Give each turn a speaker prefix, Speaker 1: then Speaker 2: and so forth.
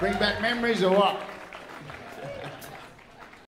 Speaker 1: Bring back memories or what?